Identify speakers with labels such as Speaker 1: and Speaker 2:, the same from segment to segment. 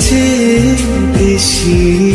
Speaker 1: চেয়ে বেশি।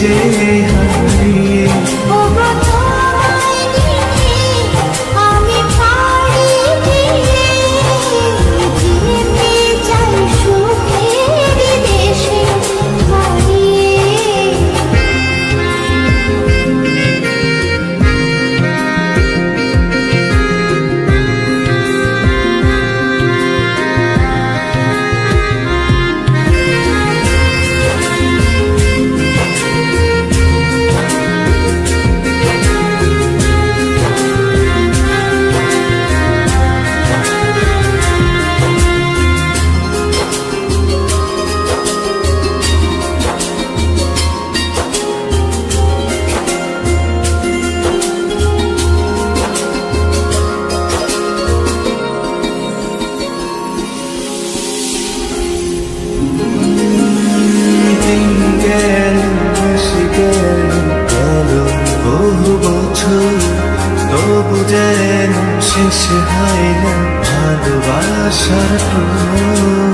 Speaker 2: take শেষ
Speaker 1: হয় না ভালোবাসার প্রহর।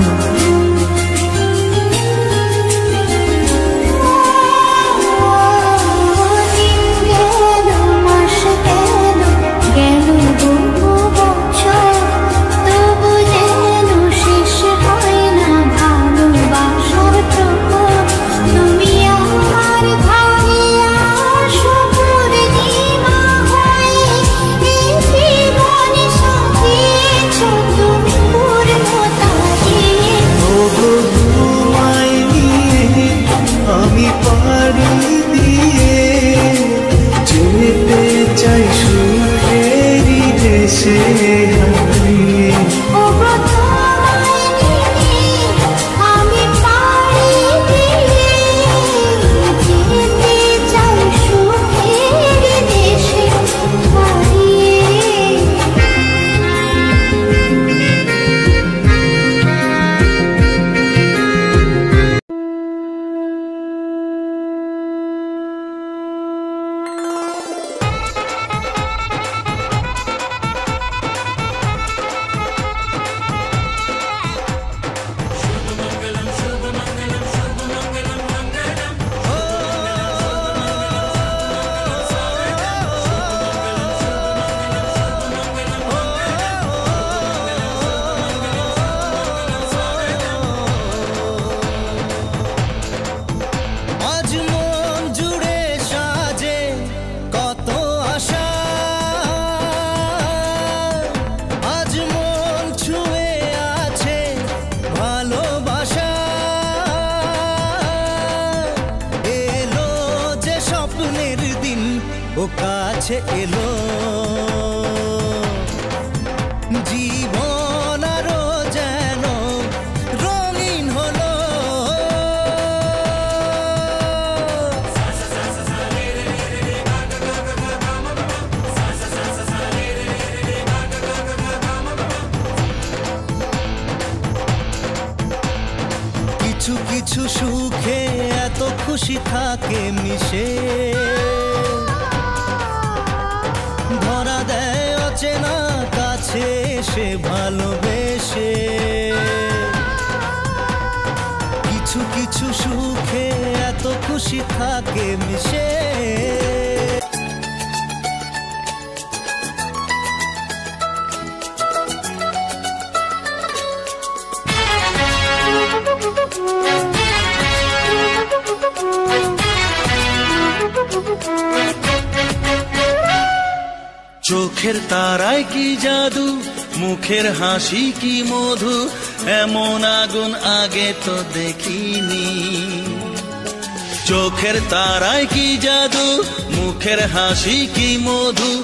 Speaker 3: se ও কাছে এলো। জীবন যেন রঙিন কিছু কিছু সুখে এত খুশি থাকে মিশে। ধরা দেয় অচেনা কাছে সে ভালোবেসে। কিছু কিছু সুখে এত খুশি থাকে মিশে।
Speaker 1: চোখের তারায় কি জাদু? মুখের হাসি কি মধু? এমন আগুন আগে তো দেখিনি। চোখের তারায় কি জাদু? মুখের হাসি কি মধু?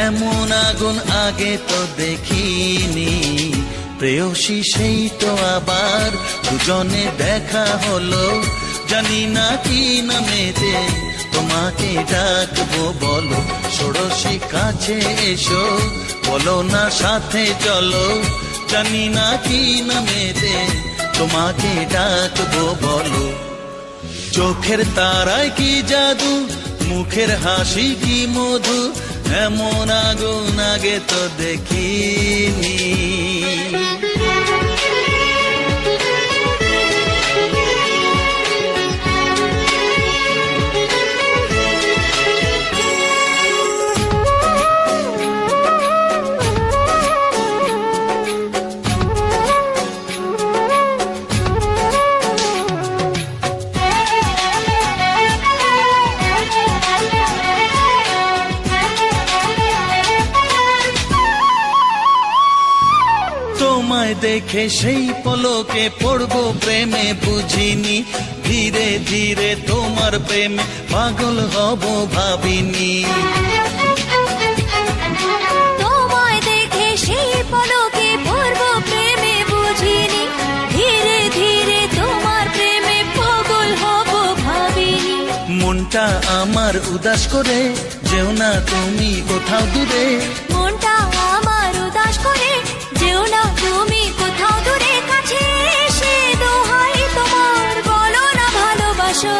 Speaker 1: এমন আগুন আগে তো দেখিনি। প্রেয়সী সেই তো আবার দুজনে দেখা হলো। জানি না কি নামেতে তোমাকে ডাকবো বলো, ষোড়শী কাছে এসো। বলো না সাথে চলো, জানি না কি নামেতে তোমাকে ডাকবো বলো। চোখের তারায় কি জাদু, মুখের হাসি কি মধু, এমন আগুন আগে তো দেখিনি। তোমায় দেখে সেই পলকে পড়ব প্রেমে বুঝিনি। ধীরে ধীরে তোমার প্রেমে পাগল হব ভাবিনি।
Speaker 2: তোমায় দেখে সেই পলকে পূর্ব প্রেমে বুঝিনি। ধীরে ধীরে তোমার প্রেমে পাগল হব ভাবিনি।
Speaker 1: মনটা আমার উদাস করে যেও না তুমি কোথাও দূরে।
Speaker 2: মনটা আমার উদাস করে যেও তুমি কোথাও দূরে কাছে সে দোহাই তোমার বলো না ভালোবাসো।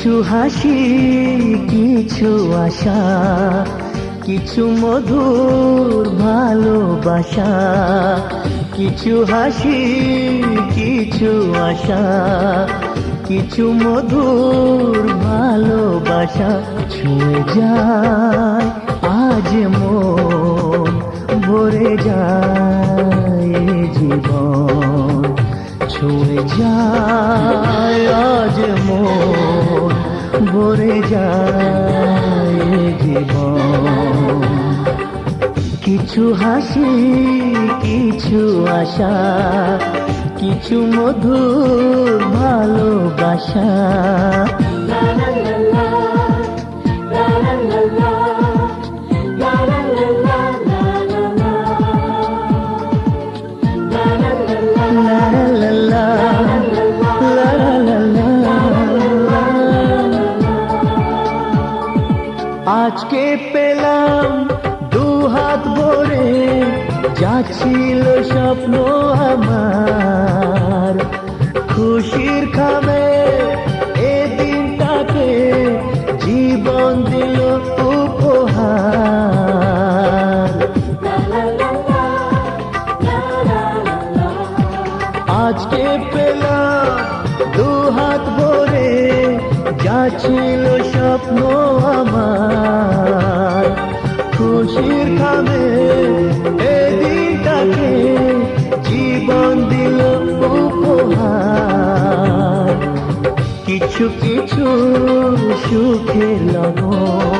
Speaker 3: কিছু হাসি, কিছু আশা, কিছু মধুর ভালোবাসা, কিছু হাসি, কিছু আশা, কিছু মধুর ভালোবাসা ছুঁয়ে যায়। হাসি কিছু আশা কিছু মধুর ভালোবাসা। আজকে যা ছিল স্বপ্ন আমার। খুশির খাবে এ দিনটাকে জীবন দিল উপহার। আজকে পেলাম দু হাত ভরে, যা ছিল স্বপ্ন আমার। খুশির খাবে জীবন দিল উপহার। কিছু কিছু সুখের লগন।